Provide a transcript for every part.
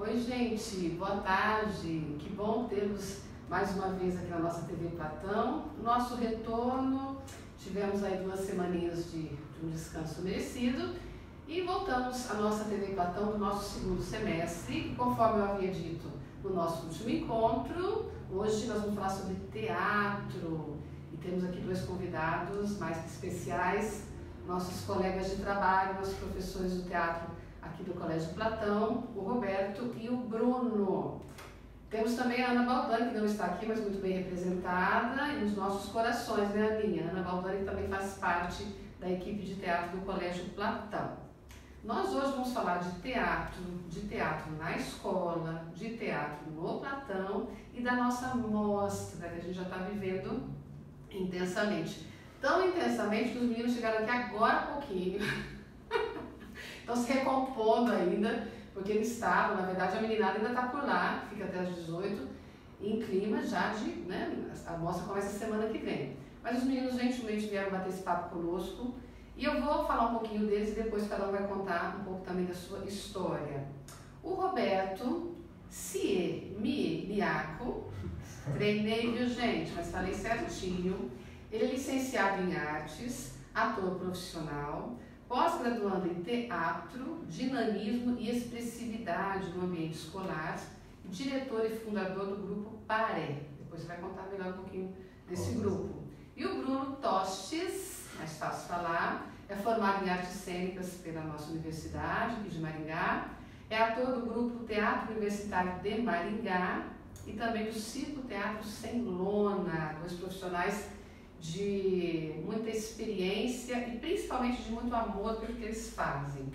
Oi, gente, boa tarde. Que bom tê-los mais uma vez aqui na nossa TV Platão. Nosso retorno, tivemos aí duas semaninhas de, de um descanso merecido e voltamos à nossa TV Platão do nosso segundo semestre. Conforme eu havia dito no nosso último encontro, hoje nós vamos falar sobre teatro e temos aqui dois convidados mais especiais, nossos colegas de trabalho, nossos professores do teatro aqui do Colégio Platão, o Roberto e o Bruno. Temos também a Ana Baldani, que não está aqui, mas muito bem representada, e nos nossos corações, né, Aninha? Ana Baldani também faz parte da equipe de teatro do Colégio Platão. Nós hoje vamos falar de teatro, de teatro na escola, de teatro no Platão e da nossa mostra, que a gente já está vivendo intensamente. Tão intensamente que os meninos chegaram aqui agora há pouquinho. Estão se recompondo ainda, porque eles estavam, na verdade a meninada ainda está por lá, fica até às 18, em clima já de, né, a mostra começa semana que vem. Mas os meninos gentilmente vieram bater esse papo conosco e eu vou falar um pouquinho deles e depois cada um vai contar um pouco também da sua história. O Roberto Cie Mi Liaco, treinei, viu gente, mas falei certinho. Ele é licenciado em artes, ator profissional, pós-graduando em teatro, dinamismo e expressividade no ambiente escolar, diretor e fundador do grupo Paré. Depois você vai contar melhor um pouquinho desse grupo. E o Bruno Tostes, mais fácil falar, é formado em artes cênicas pela nossa universidade de Maringá, é ator do grupo Teatro Universitário de Maringá e também do Circo Teatro Sem Lona, dois profissionais de muita experiência e principalmente de muito amor pelo que eles fazem.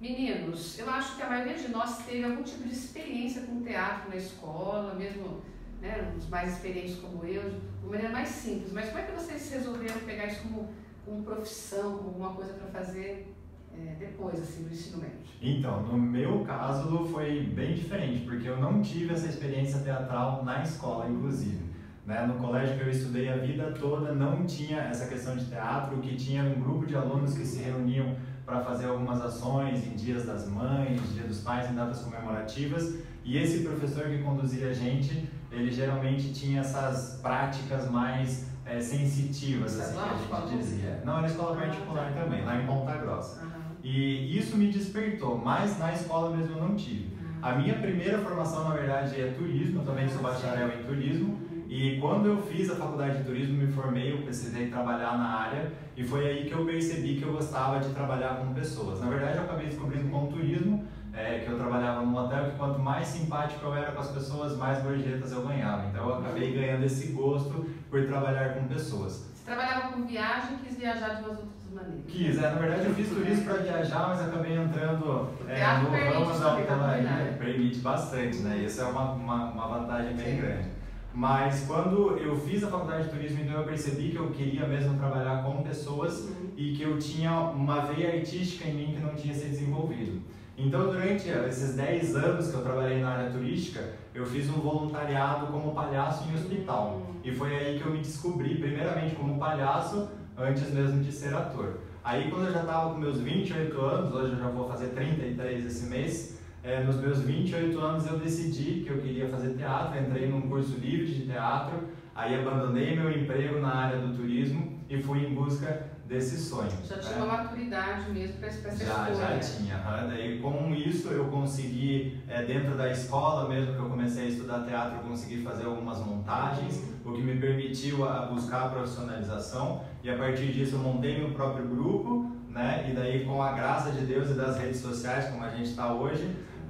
Meninos, eu acho que a maioria de nós teve algum tipo de experiência com teatro na escola, mesmo né, os mais experientes como eu, de maneira mais simples. Mas como é que vocês resolveram pegar isso como, como profissão, como alguma coisa para fazer é, depois assim, do ensino médio? Então, no meu caso foi bem diferente, porque eu não tive essa experiência teatral na escola, inclusive. Né? No colégio que eu estudei a vida toda não tinha essa questão de teatro, que tinha um grupo de alunos que se reuniam para fazer algumas ações em dias das mães, dia dos pais, em datas comemorativas. E esse professor que conduzia a gente, ele geralmente tinha essas práticas mais é, sensitivas, assim que a gente dizia. Não, era escola particular também, lá em Ponta Grossa. E isso me despertou, mas na escola mesmo eu não tive. A minha primeira formação, na verdade, é turismo, eu também sou bacharel em turismo. E quando eu fiz a faculdade de turismo, me formei, eu precisei trabalhar na área e foi aí que eu percebi que eu gostava de trabalhar com pessoas. Na verdade, eu acabei descobrindo com o turismo, é, que eu trabalhava num hotel que quanto mais simpático eu era com as pessoas, mais gorjetas eu ganhava. Então eu acabei ganhando esse gosto por trabalhar com pessoas. Você trabalhava com viagem, quis viajar de umas outras maneiras? Quis, é, na verdade eu fiz turismo para viajar, mas acabei entrando é, no ramo da hotelaria, permite bastante, né? Isso é uma, uma, uma vantagem bem Sim. grande. Mas quando eu fiz a faculdade de turismo, então eu percebi que eu queria mesmo trabalhar com pessoas uhum. e que eu tinha uma veia artística em mim que não tinha se desenvolvido. Então, durante esses 10 anos que eu trabalhei na área turística, eu fiz um voluntariado como palhaço em hospital. Uhum. E foi aí que eu me descobri, primeiramente como palhaço, antes mesmo de ser ator. Aí, quando eu já estava com meus 28 anos, hoje eu já vou fazer 33 esse mês, é, nos meus 28 anos eu decidi que eu queria fazer teatro, entrei num curso livre de teatro, aí abandonei meu emprego na área do turismo e fui em busca desse sonho. Já tinha né? uma maturidade mesmo para essa já, Já tinha. Uhum. Daí com isso eu consegui, é, dentro da escola mesmo que eu comecei a estudar teatro, eu consegui fazer algumas montagens, uhum. o que me permitiu a buscar a profissionalização e a partir disso eu montei meu próprio grupo, né? E daí com a graça de Deus e das redes sociais, como a gente está hoje,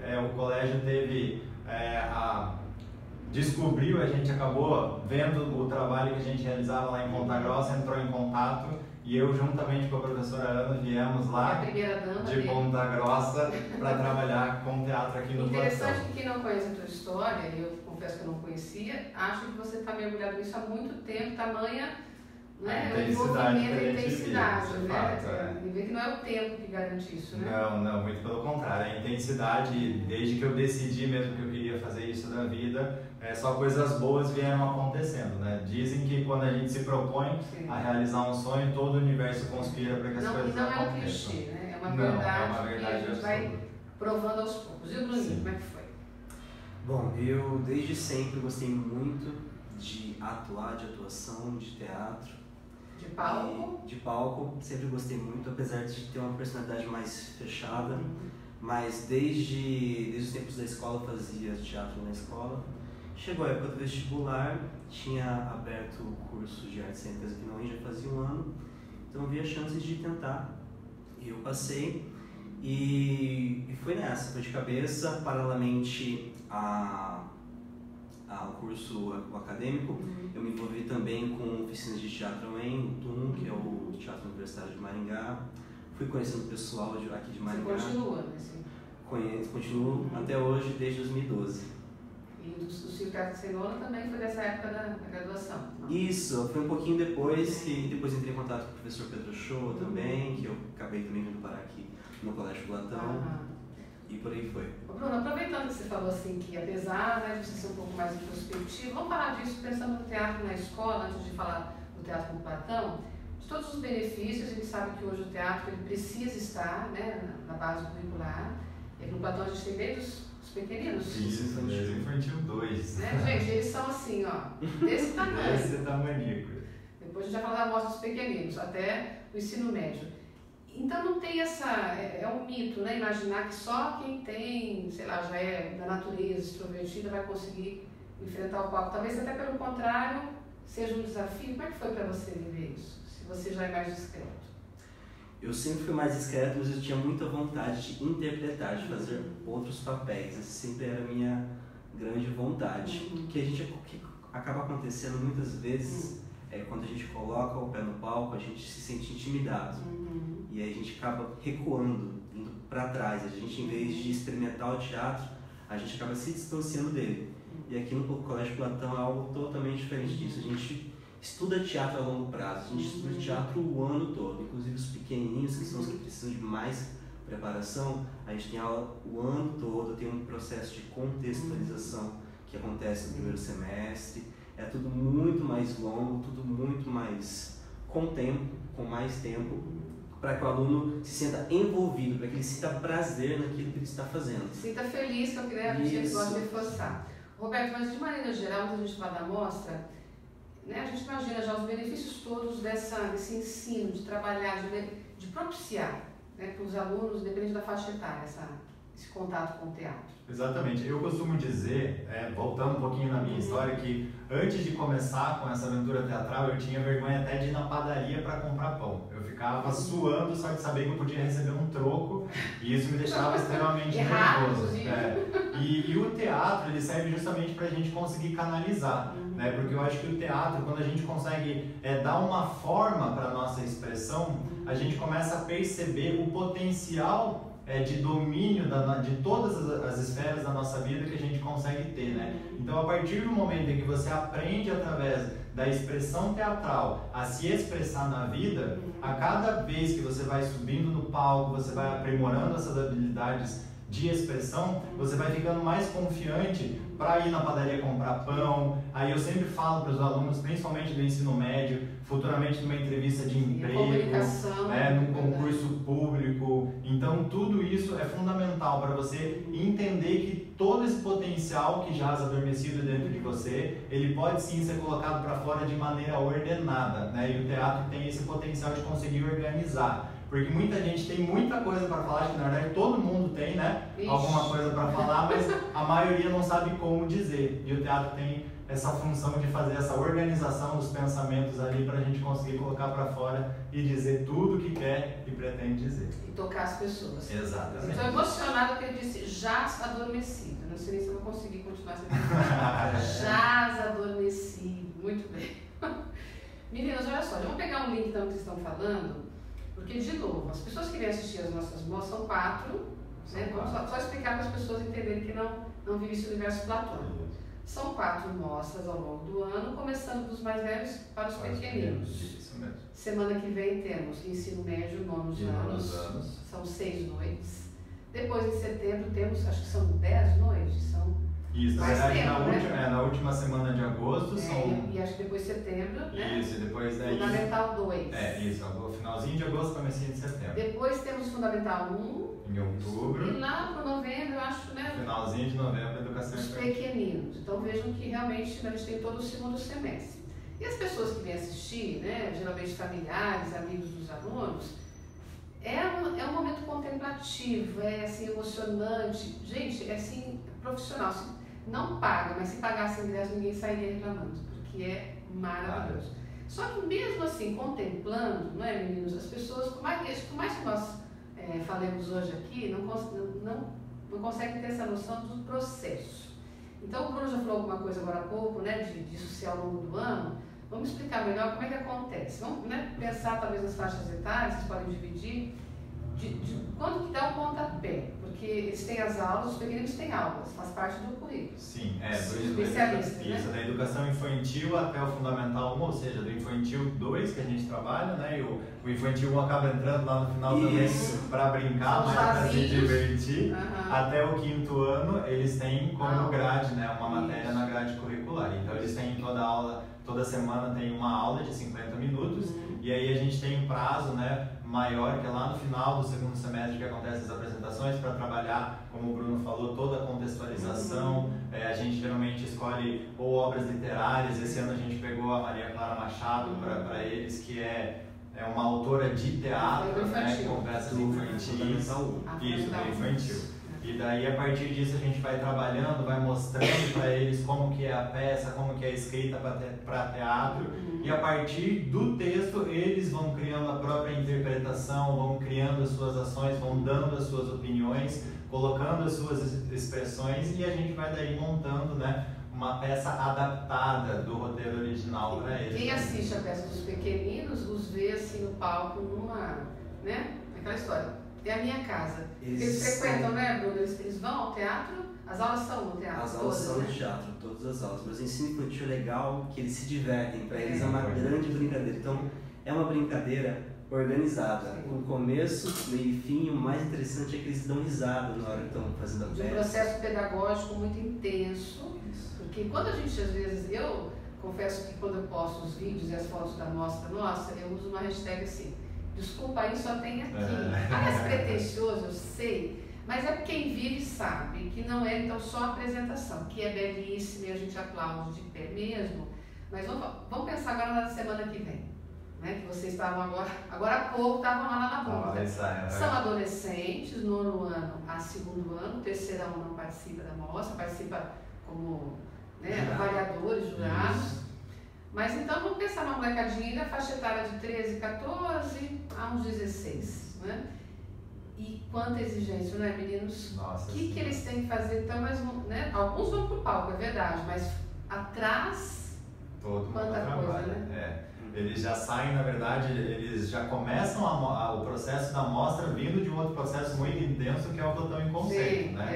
é, o colégio teve é, a descobriu, a gente acabou vendo o trabalho que a gente realizava lá em Ponta Grossa, entrou em contato e eu juntamente com a professora Ana viemos lá de Ponta Grossa para trabalhar com teatro aqui no Interessante que quem não conhece a tua história, eu confesso que eu não conhecia, acho que você está mergulhado nisso há muito tempo, tamanha né? A intensidade que a intensidade, né? Fato, é. E ver que não é o tempo que garante isso, né? Não, não, muito pelo contrário. A intensidade, desde que eu decidi mesmo que eu queria fazer isso da vida, é, só coisas boas vieram acontecendo, né? Dizem que quando a gente se propõe Sim. a realizar um sonho, todo o universo conspira para que as não, coisas não aconteçam. Não é um clichê, né? É uma verdade, não, é uma verdade que a gente vai provando aos poucos. E o Bruninho, como é que foi? Bom, eu desde sempre gostei muito de atuar, de atuação, de teatro. De palco? E de palco, sempre gostei muito, apesar de ter uma personalidade mais fechada. Uhum. Mas desde, desde os tempos da escola eu fazia teatro na escola. Chegou a época do vestibular, tinha aberto o curso de artes cênicas aqui na UEM já fazia um ano, então vi a chance de tentar. E eu passei e, e foi nessa, foi de cabeça, paralelamente a, ao curso acadêmico, uhum. eu me envolvi também com oficinas de teatro em TUM, que é o Teatro Universitário de Maringá. Fui conhecendo o pessoal de, aqui de Maringá. Você continua, né? Conheço, continuo uhum. até hoje, desde 2012. E Ciro Teatro Cenoura também foi dessa época da, graduação? Não? Isso, foi um pouquinho depois que depois entrei em contato com o professor Pedro Show uhum. também, que eu acabei também vindo parar aqui no Colégio Platão. Uhum. E por aí foi. Bruno, aproveitando que você falou assim que apesar né, de você ser um pouco mais introspectivo, vamos falar disso pensando no teatro na escola, antes de falar do teatro com Platão, de todos os benefícios, a gente sabe que hoje o teatro ele precisa estar né, na base curricular. E no Platão a gente tem desde os, os pequeninos. Isso, infantil, infantil 2. Né, gente, eles são assim, ó, desse tamanho. Desse tamanho. Depois a gente vai falar da amostra dos pequeninos, até o ensino médio. Então não tem essa. É, é, um mito, né? Imaginar que só quem tem, sei lá, já é da natureza extrovertida vai conseguir enfrentar o palco. Talvez até pelo contrário seja um desafio. Como é que foi para você viver isso? Se você já é mais discreto. Eu sempre fui mais discreto, mas eu tinha muita vontade de interpretar, de fazer uhum. outros papéis. Essa sempre era a minha grande vontade. Uhum. Que a gente que acaba acontecendo muitas vezes uhum. é quando a gente coloca o pé no palco, a gente se sente intimidado. Uhum e aí a gente acaba recuando, indo para trás. A gente, em vez de experimentar o teatro, a gente acaba se distanciando dele. E aqui no Colégio Platão é algo totalmente diferente disso. A gente estuda teatro a longo prazo, a gente estuda teatro o ano todo, inclusive os pequenininhos, que são os que precisam de mais preparação, a gente tem aula o ano todo, tem um processo de contextualização que acontece no primeiro semestre. É tudo muito mais longo, tudo muito mais com tempo, com mais tempo para que o aluno se sinta envolvido, para que ele sinta prazer naquilo que ele está fazendo. Sinta feliz, eu queria que a gente gosta de reforçar. Roberto, mas de maneira geral, quando a gente fala da amostra, né, a gente imagina já os benefícios todos dessa, desse ensino, de trabalhar, de, de propiciar né, para os alunos, dependendo da faixa etária, essa, esse contato com o teatro. Exatamente. Eu costumo dizer, é, voltando um pouquinho na minha uhum. história, que antes de começar com essa aventura teatral, eu tinha vergonha até de ir na padaria para comprar pão. Eu ficava suando só de saber que eu podia receber um troco e isso me deixava extremamente nervoso. É. E, e, o teatro ele serve justamente para a gente conseguir canalizar, uhum. né? Porque eu acho que o teatro, quando a gente consegue é, dar uma forma para nossa expressão, a gente começa a perceber o potencial é, de domínio da, de todas as, as, esferas da nossa vida que a gente consegue ter, né? Então, a partir do momento em que você aprende através da expressão teatral a se expressar na vida, a cada vez que você vai subindo no palco, você vai aprimorando essas habilidades de expressão, você vai ficando mais confiante para ir na padaria comprar pão. Aí eu sempre falo para os alunos, principalmente do ensino médio, futuramente numa entrevista de emprego, né, num concurso público. Então tudo isso é fundamental para você entender que todo esse potencial que jaz adormecido dentro de você, ele pode sim ser colocado para fora de maneira ordenada, né? E o teatro tem esse potencial de conseguir organizar. Porque muita gente tem muita coisa para falar, que na verdade todo mundo tem, né? Ixi. Alguma coisa para falar, mas a maioria não sabe como dizer. E o teatro tem essa função de fazer essa organização dos pensamentos ali para a gente conseguir colocar para fora e dizer tudo o que quer e pretende dizer. E tocar as pessoas. Exatamente. Estou emocionada porque ele disse jaz adormecido. Não sei nem se eu vou conseguir continuar essa Jaz adormecido. Muito bem. Meninas, olha só, vamos pegar um link então que vocês estão falando porque, de novo, as pessoas que vêm assistir as nossas mostras são quatro, né? Vamos só, só, explicar para as pessoas entenderem que não, não vivem esse universo platônico. São quatro mostras ao longo do ano, começando dos mais velhos para os pequeninos. Semana que vem temos ensino médio, nonos anos, anos, são seis noites. Depois, em setembro, temos, acho que são dez noites, são isso, na verdade, tempo, na, né? última, é, na última semana de agosto é, são. E acho que depois setembro, né? Isso, depois daí. Fundamental 2. É, isso, o finalzinho de agosto, comecinho de setembro. Depois temos Fundamental 1. Em outubro. E lá para novembro, eu acho, né? Finalzinho de novembro, educação infantil. pequeninos. Então vejam que realmente a gente tem todo o segundo semestre. E as pessoas que vêm assistir, né, geralmente familiares, amigos dos alunos, é um, é um momento contemplativo, é assim, emocionante. Gente, é assim, profissional. Assim, não paga, mas se pagasse ingresso ninguém sairia reclamando, porque é maravilhoso. Só que mesmo assim, contemplando, não é, meninos, as pessoas, por mais por mais que nós é, falemos hoje aqui, não, não, não conseguem ter essa noção do processo. Então, o Bruno já falou alguma coisa agora há pouco, né, de, disso ser ao longo do ano. Vamos explicar melhor como é que acontece. Vamos né, pensar talvez nas faixas etárias, vocês podem dividir, de, de quando que dá o pontapé. Porque eles têm as aulas, os pequeninos têm aulas, faz parte do currículo. Sim, é, do, Especialista, do, isso, né? da educação infantil até o fundamental 1, ou seja, do infantil 2 que a gente trabalha, né? E o, o infantil 1 acaba entrando lá no final Isso. também para brincar, São mais para se divertir. Aham. Até o quinto ano, eles têm como Aula. grade, né, uma matéria Isso. na grade curricular. Então, eles têm toda aula, toda semana tem uma aula de 50 minutos. Uhum. E aí a gente tem um prazo, né, maior, que é lá no final do segundo semestre que acontecem as apresentações para trabalhar, como o Bruno falou, toda a contextualização. É, a gente geralmente escolhe ou obras literárias. Esse ano a gente pegou a Maria Clara Machado para eles, que é, é uma autora de teatro, né, Do infantis. Fundamental 1. Isso, infantil. E daí a partir disso a gente vai trabalhando, vai mostrando para eles como que é a peça, como que é escrita para teatro. Uhum. E a partir do texto eles vão criando a própria interpretação, vão criando as suas ações, vão dando as suas opiniões, colocando as suas es- expressões e a gente vai daí montando, né, uma peça adaptada do roteiro original para eles. Quem assiste a peça dos pequeninos os vê assim no palco numa, né? Aquela história. É a minha casa. Eles, Eles frequentam, né, Bruno? Eles, eles vão ao teatro? As aulas são no teatro? As aulas todas, são né? de teatro, todas as aulas, mas o ensino infantil é legal que eles se divertem, para eles É. é uma grande brincadeira. Então, é uma brincadeira organizada, com começo, meio e fim, o mais interessante é que eles dão risada na hora que estão fazendo a De um peça. processo pedagógico muito intenso. Isso. Porque quando a gente, às vezes, eu confesso que quando eu posto os vídeos e as fotos da mostra nossa, eu uso uma hashtag assim, desculpa aí, só tem aqui. É. Parece pretencioso, eu sei, mas é quem vive sabe que não é então só a apresentação, que é belíssima e a gente aplaude de pé mesmo. Mas vamos, vamos pensar agora na semana que vem. Né? Que vocês estavam agora, agora há pouco estavam lá na. Olha, isso aí, São adolescentes, nono ano a segundo ano, terceirão não participa da mostra, participa como né, avaliadores, jurados. Mas então vamos pensar numa molecadinha, faixa etária de 13, 14 a uns 16, né? E quanta exigência, né, meninos? Nossa, O que, que eles têm que fazer então, mas, né? Alguns vão pro palco, é verdade, mas atrás, Todo mundo Quanta trabalha. coisa, né? É. Eles já saem, na verdade, eles já começam a a- o processo da mostra vindo de um outro processo muito intenso que é o botão em conceito, sim, né? é,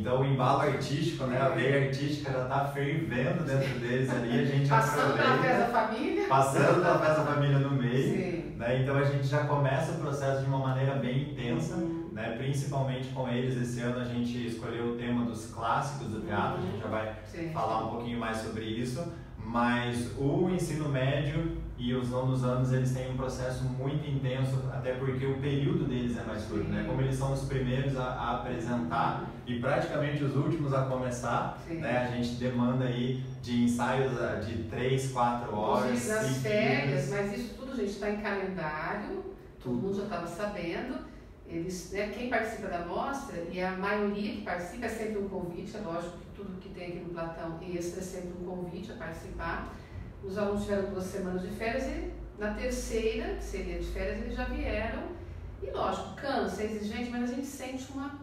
Então o embalo artístico, né? A veia artística já está fervendo dentro deles ali, a gente passando pela aproveita, festa da família. passando pela festa família no meio, Sim. né? Então a gente já começa o processo de uma maneira bem intensa, Uhum. né? Principalmente com eles, esse ano a gente escolheu o tema dos clássicos do teatro, a gente já vai Sim. falar um pouquinho mais sobre isso, mas o ensino médio e os nonos anos eles têm um processo muito intenso, até porque o período deles é mais curto, né? Como eles são os primeiros a, a apresentar e praticamente os últimos a começar, Sim. né? A gente demanda aí de ensaios ah, de 3, 4 horas. Inclusive nas férias, mas isso tudo, gente, está em calendário, todo mundo já estava sabendo. Eles, né, quem participa da mostra, e a maioria que participa é sempre um convite, é lógico que tudo que tem aqui no Platão extra é sempre um convite a participar. Os alunos tiveram duas semanas de férias e na terceira, que seria de férias, eles já vieram. E lógico, cansa, é exigente, mas a gente sente uma,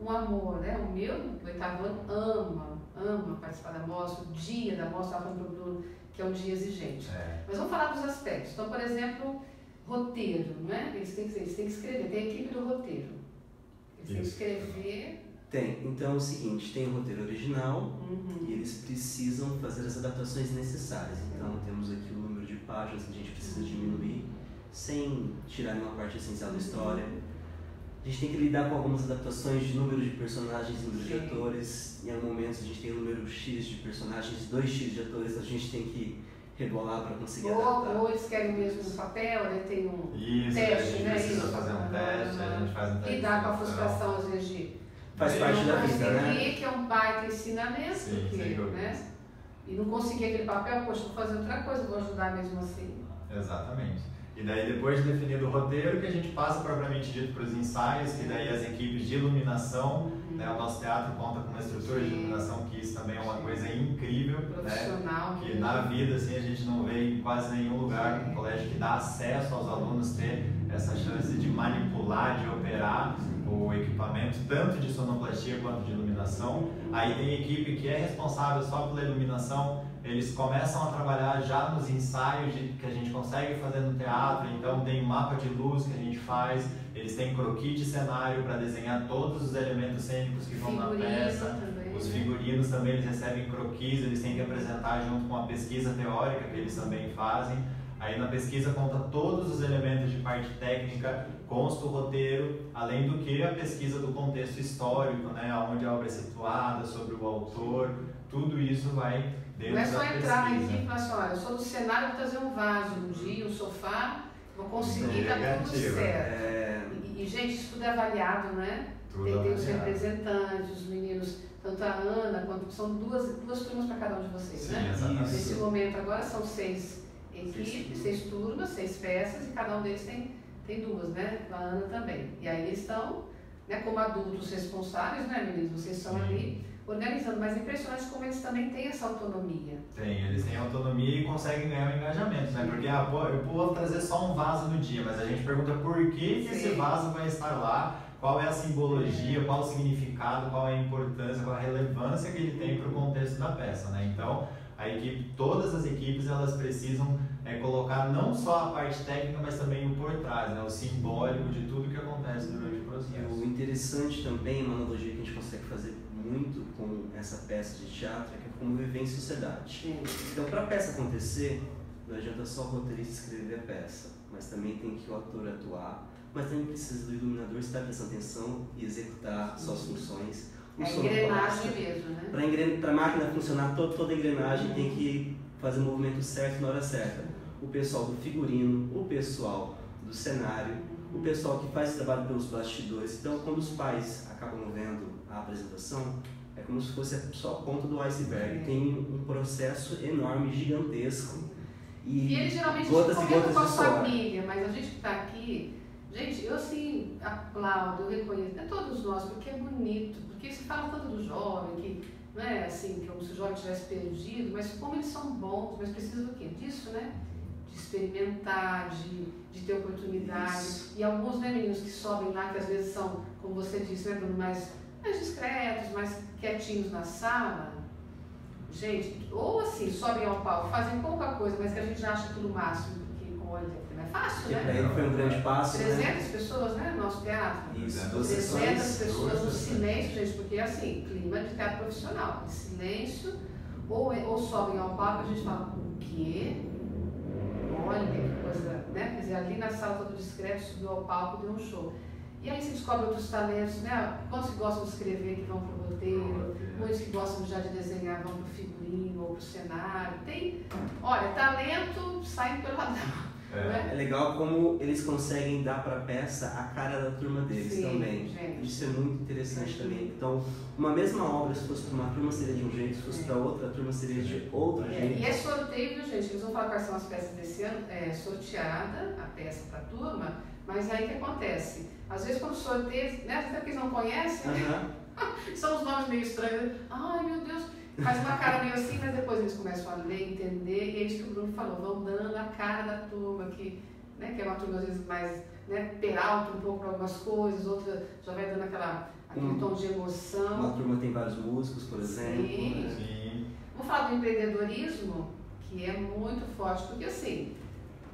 um amor, né? O meu, o oitavo ano, ama, ama participar da mostra, o dia da mostra, estava falando Bruno, que é um dia exigente. É. Mas vamos falar dos aspectos. Então, por exemplo, roteiro, não é? Eles têm que, eles têm que escrever, tem a equipe do roteiro. Eles têm que Isso. escrever. Tem. Então é o seguinte, tem o roteiro original Uhum. e eles precisam fazer as adaptações necessárias. Então temos aqui o número de páginas que a gente precisa diminuir sem tirar nenhuma parte essencial da história. A gente tem que lidar com algumas adaptações de número de personagens, número de atores. Em alguns momentos a gente tem um número X de personagens, 2X de atores, a gente tem que rebolar para conseguir Ou, adaptar. ou eles querem mesmo um papel, né? tem um. Isso, Teste, a gente né? precisa Isso. fazer um teste, a gente faz um teste. Lidar com a frustração, às vezes, de Faz parte da vida, né? que é um baita ensinamento, Sim, porque, né? E não conseguir aquele papel, poxa, vou fazer outra coisa, vou ajudar mesmo assim. Exatamente. E daí, depois de definido o roteiro, que a gente passa propriamente dito para os ensaios, que daí as equipes de iluminação, uhum. né, o nosso teatro conta com uma estrutura Sim. de iluminação que isso também é uma coisa incrível, né, Profissional. Né, que na vida assim a gente não vê em quase nenhum lugar um colégio que dá acesso aos alunos ter essa chance de manipular, de operar o equipamento, tanto de sonoplastia quanto de iluminação. Aí tem equipe que é responsável só pela iluminação, eles começam a trabalhar já nos ensaios de, que a gente consegue fazer no teatro, então tem mapa de luz que a gente faz, eles têm croquis de cenário para desenhar todos os elementos cênicos que vão na peça. Também, os né? figurinos também eles recebem croquis, eles têm que apresentar junto com a pesquisa teórica que eles também fazem. Aí na pesquisa conta todos os elementos de parte técnica, consta o roteiro, além do que a pesquisa do contexto histórico, né, onde a obra é situada, sobre o autor, tudo isso vai dentro Não é só entrar pesquisa. equipe e falar assim, olha, eu sou do cenário, vou trazer um vaso um dia, um sofá, vou conseguir dar tá tudo certo. É... E, e, gente, isso tudo é avaliado, né? Tudo tem, tem os representantes, os meninos, tanto a Ana quanto são duas, duas turmas para cada um de vocês, Sim, né? Exatamente. Nesse momento agora são seis equipes, seis turmas, seis peças e cada um deles tem, tem duas, né? A Ana também. E aí eles estão, né, como adultos responsáveis, né, meninos? Vocês estão ali organizando, mas é impressionante como eles também têm essa autonomia. Tem, eles têm autonomia e conseguem ganhar o engajamento, né? Porque ah, pô, eu vou trazer só um vaso no dia, mas a gente pergunta por que, que esse vaso vai estar lá, qual é a simbologia, qual o significado, qual é a importância, qual a relevância que ele tem para o contexto da peça, né? Então, a equipe, todas as equipes elas precisam é, colocar não só a parte técnica, mas também o por trás, né? o simbólico de tudo que acontece durante o processo. E o interessante também, uma analogia que a gente consegue fazer muito com essa peça de teatro é que é como viver em sociedade. Então, para a peça acontecer, não adianta só o roteirista escrever a peça, mas também tem que o ator atuar, mas também precisa do iluminador estar prestando atenção e executar suas funções é a engrenagem mesmo, né? Para engren a máquina funcionar, toda, toda a engrenagem tem que fazer o movimento certo na hora certa. O pessoal do figurino, o pessoal do cenário, o pessoal que faz esse trabalho pelos bastidores. Então, quando os pais acabam vendo a apresentação, é como se fosse só a ponta do iceberg. Tem um processo enorme, gigantesco. E, e ele geralmente gotas e gotas com a família, mas a gente que está aqui, gente, eu assim aplaudo, eu reconheço, é todos nós, porque é bonito, porque se fala tanto do jovem, que não é assim, como se o jovem tivesse perdido, mas como eles são bons, mas precisa do quê? Disso, né? De experimentar, de, de ter oportunidade. Isso. E alguns né, meninos que sobem lá, que às vezes são, como você disse, né, mais, mais discretos, mais quietinhos na sala. Gente, ou assim, sobem ao palco, fazem pouca coisa, mas que a gente acha aquilo máximo, olha, não é fácil, que né? Para ele foi um grande passo. 300 né? pessoas, né? No nosso teatro. Isso, 300 pessoas no silêncio, gente, porque é assim, clima de teatro profissional, de silêncio, ou, ou sobem ao palco e a gente fala, o quê? Olha que coisa, né? Quer dizer, ali na sala todo discreto, subiu ao palco e deu um show. E aí se descobre outros talentos, né? Quantos que gostam de escrever que vão para o roteiro, muitos que gostam já de desenhar vão para o figurino ou para o cenário. Tem, olha, talento sai pelo lado é. é. legal como eles conseguem dar para a peça a cara da turma deles Sim, também. Gente. Isso é muito interessante também. Então, uma mesma obra, se fosse para uma turma, seria de um jeito, se fosse para outra turma, seria de outro é. jeito. E é sorteio, viu, gente? Eles vão falar quais são as peças desse ano. É sorteada a peça para a turma, mas aí o que acontece? Às vezes, quando sorteia, né? Até porque eles não conhecem, né? são os nomes meio estranhos. Ai, meu Deus faz uma cara meio assim, mas depois eles começam a ler, entender, e é isso que o Bruno falou, vão dando a cara da turma, que, né, que é uma turma às vezes mais né, peralta um pouco para algumas coisas, outra já vai dando aquela, aquele hum. tom de emoção. Uma turma tem vários músicos, por exemplo. Sim. Né? Sim. Vamos falar do empreendedorismo, que é muito forte, porque assim,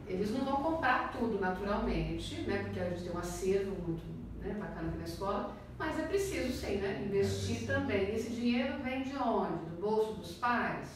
eles não vão comprar tudo naturalmente, né, porque a gente tem um acervo muito né, bacana aqui na escola, mas é preciso sim, né? Investir é também. Esse dinheiro vem de onde? Do bolso dos pais?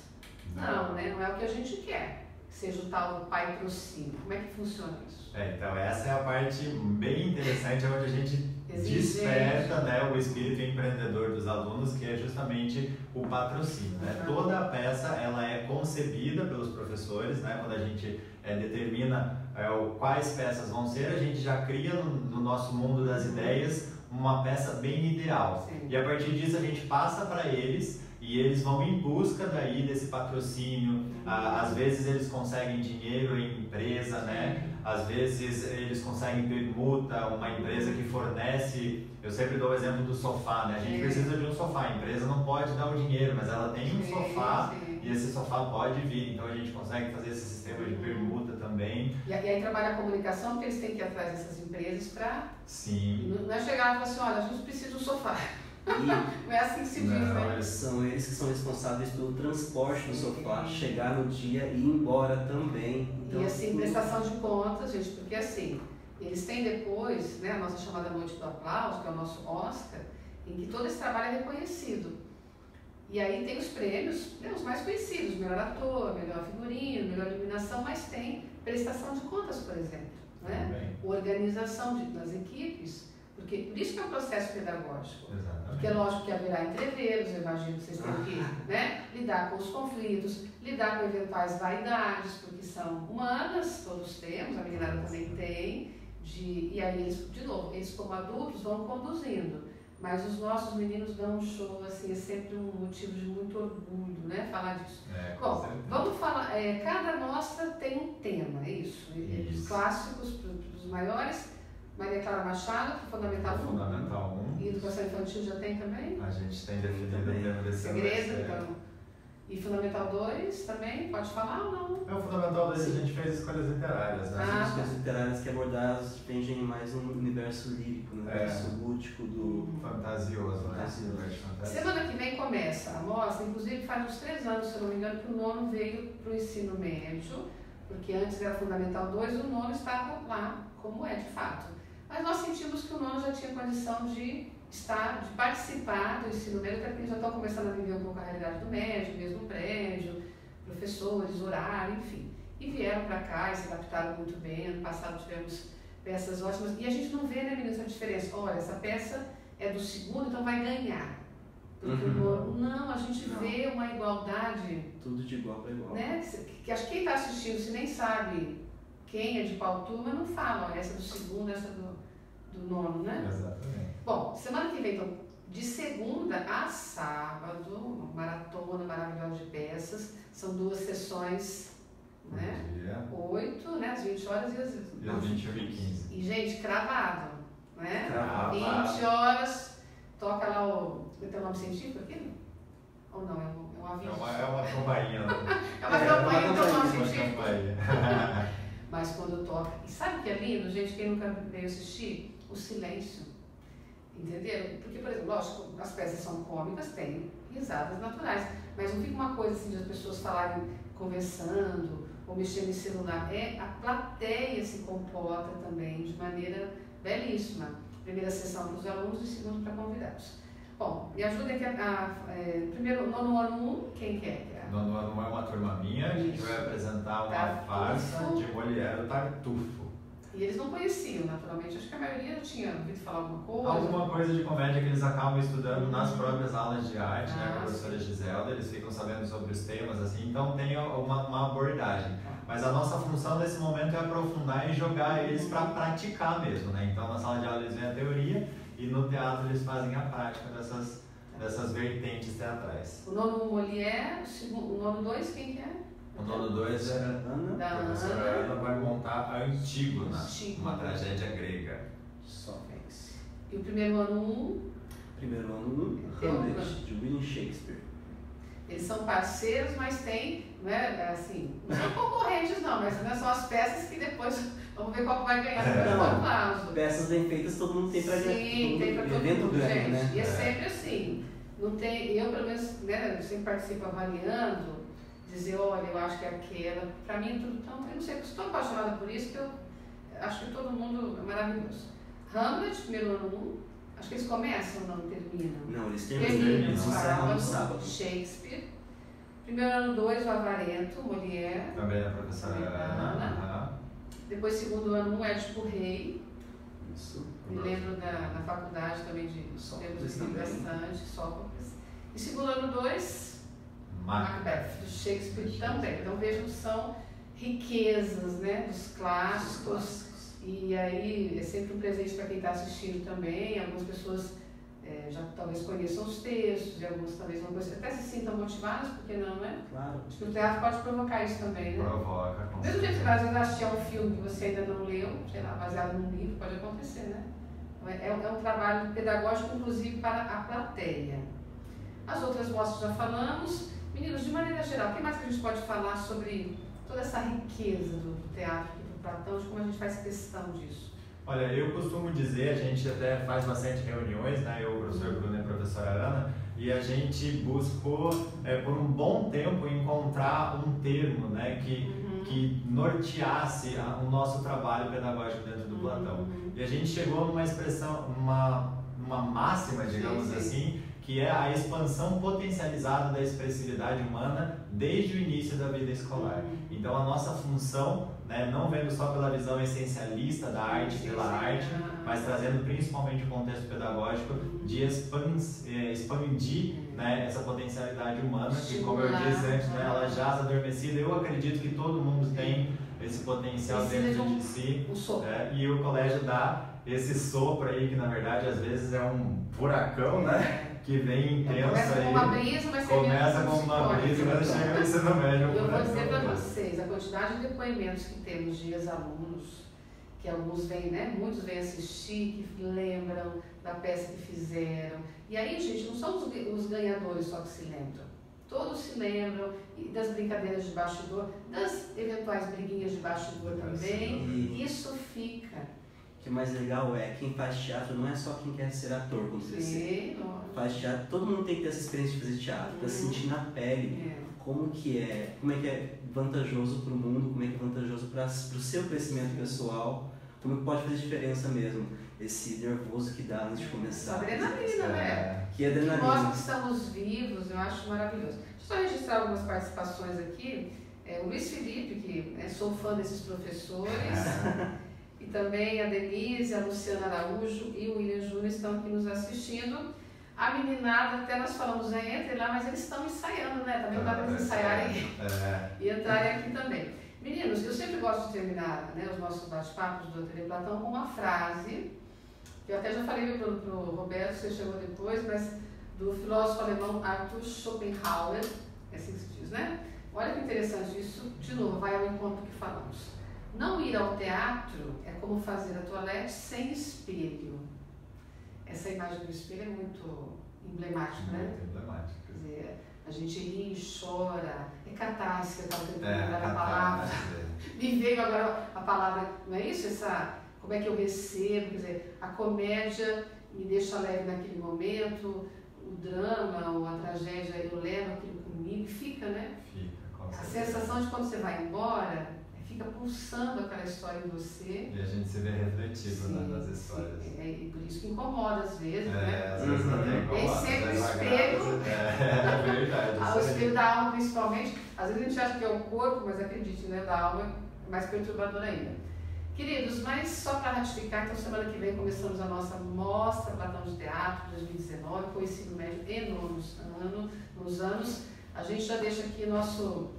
Não, não né? Não é o que a gente quer. Que seja o tal do pai trocínio. Como é que funciona isso? É, então essa é a parte bem interessante onde a gente desperta né, o espírito empreendedor dos alunos, que é justamente o patrocínio. Né? Uhum. Toda a peça ela é concebida pelos professores, né? quando a gente é, determina é, o, quais peças vão ser, a gente já cria no, no nosso mundo das ideias uma peça bem ideal. Sim. E a partir disso a gente passa para eles e eles vão em busca daí desse patrocínio. Ah, às vezes eles conseguem dinheiro em empresa, né? Às vezes eles conseguem permuta, uma empresa que fornece. Eu sempre dou o exemplo do sofá, né? A gente precisa de um sofá. A empresa não pode dar o dinheiro, mas ela tem um sofá. E esse sofá pode vir. Então a gente consegue fazer esse sistema de permuta também. E, aí- e aí trabalha a comunicação, porque eles têm que ir atrás dessas empresas para. Sim. Não é chegar e falar assim: olha, a gente precisa de um sofá. E Não é assim que se diz, Não, né? são eles que são responsáveis pelo transporte do sofá, chegar no dia e ir embora também. Então, E assim, prestação de contas, gente, porque assim, eles têm depois, né, a nossa chamada Noite do Aplauso, que é o nosso Oscar, em que todo esse trabalho é reconhecido. E aí tem os prêmios, né, os mais conhecidos, melhor ator, melhor figurino, melhor iluminação, mas tem prestação de contas, por exemplo, né? Também. Organização de, das equipes, porque por isso que é um processo pedagógico. Porque é Exatamente. lógico que haverá entreveros, eu imagino que vocês têm que né, lidar com os conflitos, lidar com eventuais vaidades, porque são humanas, todos temos, a meninada também tem, de, e aí eles, de novo, eles como adultos vão conduzindo, mas os nossos meninos dão um show, assim, é sempre um motivo de muito orgulho, né, falar disso. É, Bom, certeza. vamos falar, é, cada mostra tem um tema, é isso, e- dos Isso. clássicos para os maiores, Maria Clara Machado, que é fundamental, um. Fundamental 1. e educação infantil já tem também? A gente tem definido Também. o tema desse. Segredo, então. E Fundamental 2 também? Pode falar ou não? É o fundamental 2 a gente fez escolhas literárias, né? Ah, as coisas literárias que abordadas tendem mais um universo lírico, um É. universo lúdico do. Fantasioso, né? Fantasioso. Universo fantasioso. Semana que vem começa a mostra, inclusive faz uns três anos, se eu não me engano, que o nono veio para o ensino médio, porque antes era Fundamental 2, o nono estava lá, como é de fato. Mas nós sentimos que o nono já tinha condição de estar, de participar do ensino médio, até porque eles já estão começando a viver um pouco a realidade do médio, mesmo prédio, professores, horário, enfim. E vieram para cá e se adaptaram muito bem. Ano passado tivemos peças ótimas. E a gente não vê, né, meninas, essa diferença. Olha, essa peça é do segundo, então vai ganhar. Uhum. não, a gente Não. vê uma igualdade, Tudo de igual para igual. né? Que, que acho que quem está assistindo, se nem sabe quem é de qual turma, não fala, olha, essa é do segundo, essa é do, do nono, né? Exatamente. Bom, semana que vem, então, de segunda a sábado, maratona maravilhosa de peças. São duas sessões, né? Dia. Oito, né? Às 20 horas e às... E às 21 e 15. E, gente, cravado, né? Cravado. 20 horas, toca lá o... Tem o nome científico aqui? Ou não? É um, é um É aviso. uma, é uma campainha. né? É uma É, campanha, uma tem o nome científico. Mas quando toca. E sabe o que é lindo, gente? Quem nunca veio assistir? O silêncio. Entenderam? Porque, por exemplo, lógico, as peças são cômicas, tem risadas naturais. Mas não fica uma coisa assim de as pessoas falarem conversando ou mexendo em celular. É a plateia se comporta também de maneira belíssima. Primeira sessão para os alunos e segunda para convidados. Bom, me ajudem aqui a. a é, primeiro, nono ano 1, um, quem quer? No ano é uma turma minha, a gente Isso. vai apresentar uma Tartufo. farsa de Molière, Tartufo. E eles não conheciam, naturalmente. Acho que a maioria já tinha ouvido falar alguma coisa. Alguma coisa de comédia que eles acabam estudando nas próprias aulas de arte, né, Ah, com a professora. Giselda, eles ficam sabendo sobre os temas, assim, então tem uma, uma abordagem. Mas a nossa função nesse momento é aprofundar e jogar eles para praticar mesmo, né? Então na sala de aula eles veem a teoria e no teatro eles fazem a prática dessas, dessas vertentes teatrais. O nono Molière, o, segundo, o nono 2, quem que é? O nono 2 é Ana, Da a professora Ana. Ana vai montar a Antígona, Antígona. uma tragédia grega. Sófocles. E o primeiro ano 1, um, Primeiro ano, Tem Hamlet, uma. de William Shakespeare. eles são parceiros, mas tem, né, assim, não são concorrentes não, mas né, são as peças que depois, vamos ver qual que vai ganhar no Não. aplauso. Peças bem feitas todo mundo tem pra Sim, todo tem pra todo evento mundo, ganha, gente. né? E é É. sempre assim. Não tem, eu pelo menos, né, eu sempre participo avaliando, dizer, olha, eu acho que é aquela. Pra mim é tudo tão. Eu não sei, eu estou apaixonada por isso que eu acho que todo mundo é maravilhoso. Hamlet, primeiro ano 1, acho que eles começam ou não terminam? Não, eles Terminam, terminam, eles no encerram no sábado. Shakespeare. Primeiro ano 2, o Avarento, Molière. Também a professora Ana. Depois, segundo ano 1, um, Édipo Rei. Isso. Me lembro da, na faculdade também de também. bastante, Sófocles. E segundo ano 2, Macbeth. Macbeth, do Shakespeare também. Então vejam, são riquezas né, dos Os clássicos. clássicos. E aí é sempre um presente para quem está assistindo também. Algumas pessoas é, já talvez conheçam os textos, e algumas talvez não conheçam, até se sintam motivadas, porque não, né? Claro. Acho que o teatro pode provocar isso também, né? Provoca, com Mesmo jeito que certeza. às vezes assistir um filme que você ainda não leu, sei lá, baseado num livro, pode acontecer, né? Então, É, é um trabalho pedagógico, inclusive, para a plateia. As outras mostras já falamos. Meninos, de maneira geral, o que mais que a gente pode falar sobre toda essa riqueza do teatro do Platão, de como a gente faz questão disso? Olha, eu costumo dizer, a gente até faz bastante reuniões, né? Eu, o professor Bruno e a professora Ana, e a gente buscou, é, por um bom tempo, encontrar um termo, né? Que, que norteasse a- o nosso trabalho pedagógico dentro do Platão. Uhum. E a gente chegou numa expressão, numa, numa máxima, digamos Sim, sim. assim, que é a expansão potencializada da expressividade humana desde o início da vida escolar. Uhum. Então a nossa função, né, não vendo só pela visão essencialista da arte pela arte, mas trazendo principalmente o contexto pedagógico de eh, expandir né, essa potencialidade humana, que como eu disse antes, né, ela jaz adormecida. Eu acredito que todo mundo tem esse potencial dentro de si. Um sopro. É, e o colégio dá esse sopro aí, que na verdade às vezes é um furacão, né? Que vem intenso Começa aí. com uma brisa, mas Começa com uma brisa, mas chega no ensino médio. Eu vou dizer para vocês, a quantidade de depoimentos que temos de ex-alunos, que alguns vêm, né? Muitos vêm assistir, que lembram da peça que fizeram. E aí, gente, não são os, ganhadores só que se lembram. Todos se lembram das brincadeiras de bastidor, das eventuais briguinhas de bastidor também. Isso fica. O que é mais legal é, quem faz teatro não é só quem quer ser ator. Sim, ó. Faz teatro, todo mundo tem que ter essa experiência de fazer teatro, pra Uhum. sentir na pele É. como que é, como é que é vantajoso para o mundo, como é que é vantajoso para o seu crescimento pessoal, como que pode fazer diferença mesmo, esse nervoso que dá antes de começar. Adrenalina, né? É, Que que mostra adrenalina. que estamos vivos, eu acho maravilhoso. Deixa eu só registrar algumas participações aqui. É, o Luiz Felipe, que né, sou fã desses professores, e também a Denise, a Luciana Araújo e o William Júnior estão aqui nos assistindo. A meninada, até nós falamos, né, entre lá, mas eles estão ensaiando, né? Também dá para eles ensaiarem É, e entrarem aqui também. Meninos, eu sempre gosto de terminar né, os nossos bate-papos do Ateliê Platão com uma frase, que eu até já falei para o Roberto, você chegou depois, mas do filósofo alemão Arthur Schopenhauer, é assim que se diz, né? Olha que interessante isso, de novo, vai ao encontro que falamos. Não ir ao teatro é como fazer a toalete sem espelho. Essa imagem do espelho é muito emblemática, né? muito emblemático. Quer dizer, a gente ri, chora, é catarse, que eu estava tentando É, lembrar a palavra. né? Me veio agora a palavra, não é isso? Essa, como é que eu recebo? Quer dizer, a comédia me deixa leve naquele momento, o drama ou a tragédia, eu levo aquilo comigo e fica, né? Fica, com A certeza. sensação de quando você vai embora, é, fica pulsando aquela história em você. E a gente se vê refletido né, Sim, nas sim. histórias. É, e por isso que incomoda às vezes, É, né? às vezes até Uhum. incomoda. Às sempre o espelho- É, é verdade. Ah, o espelho da alma, principalmente, às vezes a gente acha que é o corpo, mas acredite, né, da alma é mais perturbador ainda. Queridos, mas só para ratificar, então semana que vem começamos a nossa Mostra Platão de Teatro 2019, com o ensino médio e nonos ano, nos anos. A gente já deixa aqui nosso,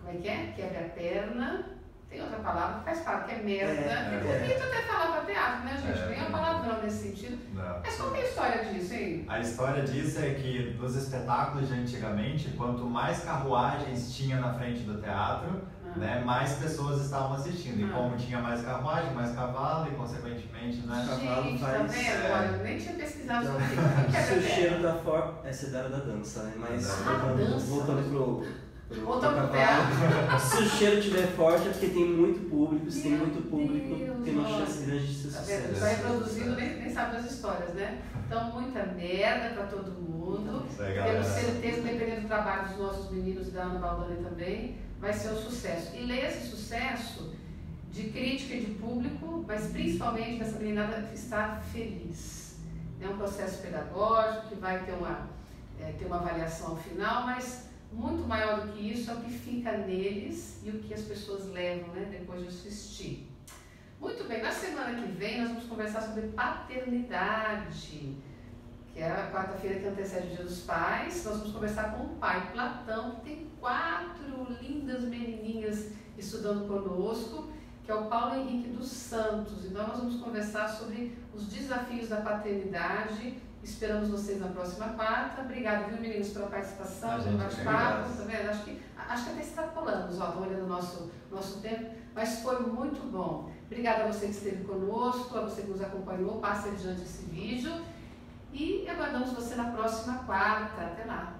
como é que é? Quebra a perna. Tem outra palavra que faz parte, que é merda. É, É, é. bonito até falar para teatro, né, gente? É, Nem é palavrão nesse sentido. Não. Mas qual que é a história disso, hein? A história disso é que nos espetáculos de antigamente, quanto mais carruagens tinha na frente do teatro, Ah. né, mais pessoas estavam assistindo. E Ah. como tinha mais carruagem, mais cavalo e consequentemente, né? Cavalo Gente, tá faz- vendo? é. Olha, eu nem tinha pesquisado Então, sobre isso. O é cheiro da forma. Essa é da área da dança, né? Mas Ah, voltando, dança. voltando pro. Voltando pro cavalo. Se o cheiro estiver forte é porque tem muito público. Se tem muito público, Deus, tem uma chance grande de ser vendo? sucesso. Vai reproduzindo, nem, nem sabe das histórias, né? Então, muita merda pra todo mundo. Aí, Temos certeza, dependendo do trabalho dos nossos meninos e da Ana Baldani também, vai ser um sucesso. E lê esse sucesso de crítica e de público, mas principalmente dessa meninada estar feliz. É um processo pedagógico que vai ter uma, é, ter uma avaliação ao final, mas muito maior do que isso é o que fica neles e o que as pessoas levam né, depois de assistir. Muito bem, na semana que vem nós vamos conversar sobre paternidade, que é a quarta-feira que antecede o Dia dos Pais. Nós vamos conversar com o pai Platão, que tem quatro lindas menininhas estudando conosco, que é o Paulo Henrique dos Santos. Então, nós vamos conversar sobre os desafios da paternidade. Esperamos vocês na próxima quarta. Obrigada, viu, meninos, pela participação, pelo bate-papo. Tá vendo? Acho que, acho que até extrapolamos, ó, olhando o nosso, nosso tempo, mas foi muito bom. Obrigada a você que esteve conosco, a você que nos acompanhou. Passe adiante esse vídeo. E aguardamos você na próxima quarta. Até lá!